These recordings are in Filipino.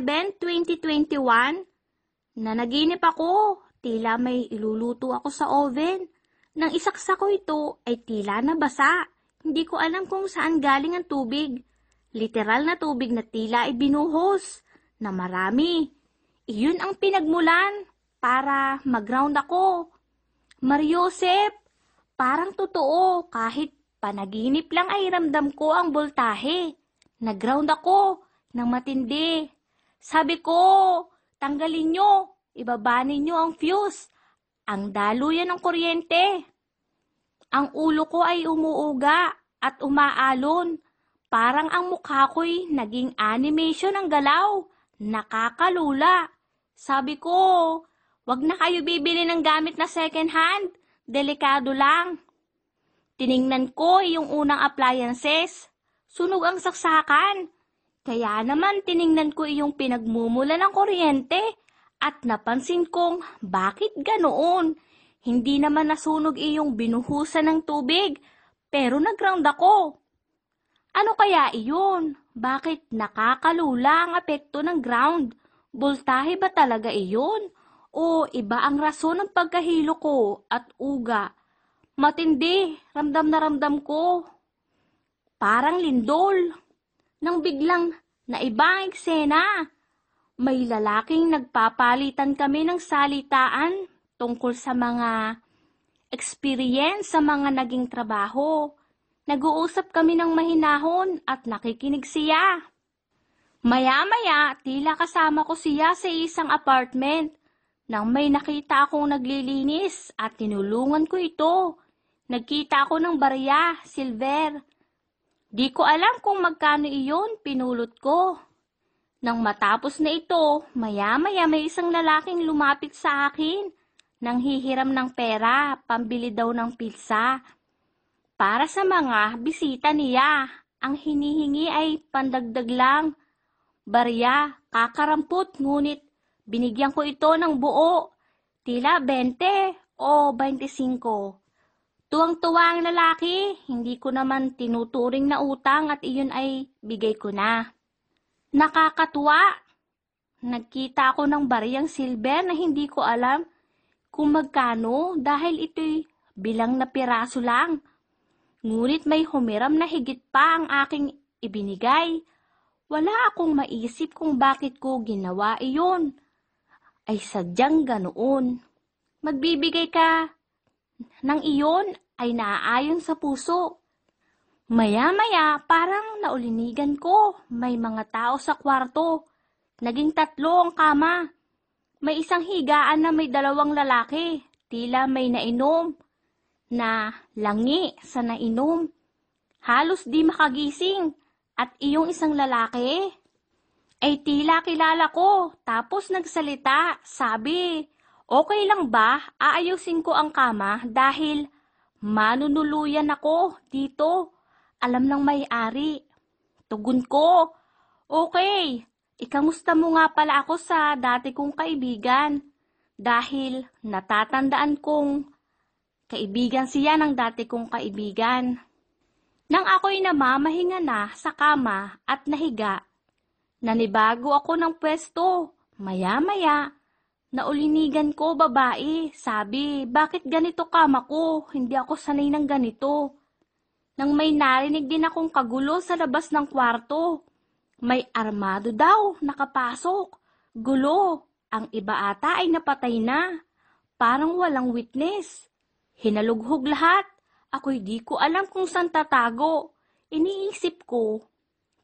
2021, nanaginip ako, tila may iluluto ako sa oven. Nang isaksa ko ito ay tila nabasa. Hindi ko alam kung saan galing ang tubig. Literal na tubig na tila ay binuhos na marami. Iyon ang pinagmulan para mag-ground ako. Mariosep, parang totoo kahit panaginip lang ay ramdam ko ang voltahe. Nag-ground ako ng matindi. Sabi ko, tanggalin nyo, ibabanin nyo ang fuse. Ang daluyan ng kuryente. Ang ulo ko ay umuuga at umaalon. Parang ang mukha ko'y naging animation ng galaw. Nakakalula. Sabi ko, wag na kayo bibili ng gamit na second hand. Delikado lang. Tiningnan ko yung unang appliances. Sunog ang saksakan. Kaya naman tiningnan ko yung pinagmumula ng kuryente at napansin kong bakit ganoon. Hindi naman nasunog iyong binuhusan ng tubig pero nag-ground ako. Ano kaya iyon? Bakit nakakalula ang apekto ng ground? Voltahe ba talaga iyon? O iba ang rason ng pagkahilo ko at uga? Matindi, ramdam na ramdam ko. Parang lindol. Nang biglang naiba ang eksena. May lalaking nagpapalitan kami ng salitaan tungkol sa mga experience sa mga naging trabaho. Nag-uusap kami ng mahinahon at nakikinig siya. Maya-maya, tila kasama ko siya sa isang apartment. Nang may nakita akong naglilinis at tinulungan ko ito. Nagkita ako ng barya, silver. Di ko alam kung magkano iyon, pinulot ko. Nang matapos na ito, maya-maya may isang lalaking lumapit sa akin. Nang hihiram ng pera, pambili daw ng pizza. Para sa mga bisita niya, ang hinihingi ay pandagdag lang. Barya, kakarampot, ngunit binigyan ko ito ng buo. Tila 20 o 25. Tuwang-tuwa ang lalaki, hindi ko naman tinuturing na utang at iyon ay bigay ko na. Nakakatuwa. Nagkita ako ng bariyang silver na hindi ko alam kung magkano dahil ito'y bilang na piraso lang. Ngunit may humiram na higit pa ang aking ibinigay. Wala akong maisip kung bakit ko ginawa iyon. Ay sadyang ganoon. Magbibigay ka ng iyon ay naaayon sa puso. Maya-maya, parang naulinigan ko. May mga tao sa kwarto. Naging tatlo ang kama. May isang higaan na may dalawang lalaki. Tila may nainom na langi sa nainom. Halos di makagising. At iyong isang lalaki ay tila kilala ko. Tapos nagsalita. Sabi, okay lang ba? Aayusin ko ang kama dahil manunuluyan ako dito. Alam ng may-ari. Tugon ko, okay, ikamusta mo nga pala ako sa dati kong kaibigan. Dahil natatandaan kong kaibigan siya ng dati kong kaibigan. Nang ako'y namamahinga na sa kama at nahiga, nanibago ako ng pwesto. Maya-maya, naulinigan ko babae. Sabi, bakit ganito kama ko? Hindi ako sanay ng ganito. Nang may narinig din akong kagulo sa labas ng kwarto. May armado daw nakapasok. Gulo. Ang iba ata ay napatay na. Parang walang witness. Hinalughog lahat. Ako'y di ko alam kung saan tatago. Iniisip ko.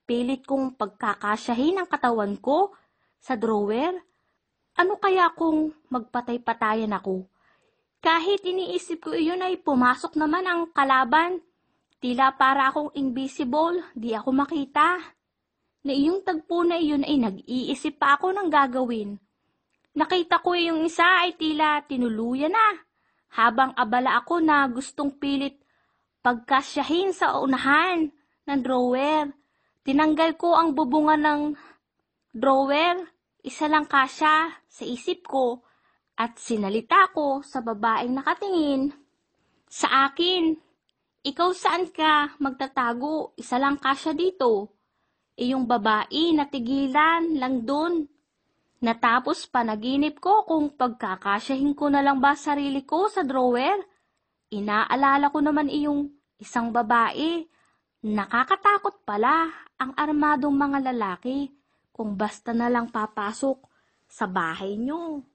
Pilit kong pagkakasyahin ang katawan ko sa drawer. Ano kaya kung magpatay-patayan ako? Kahit iniisip ko iyon ay pumasok naman ang kalaban Tila para akong invisible, di ako makita. Na iyong tagpo na iyon ay nag-iisip pa ako ng gagawin. Nakita ko yung isa ay tila tinuluyan na. Habang abala ako na gustong pilit pagkasyahin sa unahan ng drawer. Tinanggal ko ang bubungan ng drawer. Isa lang kasya sa isip ko at sinalita ko sa babaeng nakatingin sa akin. Ikaw saan ka magtatago? Isa lang kasya dito. E yung babae, natigilan lang dun. Natapos panaginip ko kung pagkakasyahin ko na lang ba sarili ko sa drawer. Inaalala ko naman iyong isang babae. Nakakatakot pala ang armadong mga lalaki kung basta na lang papasok sa bahay nyo.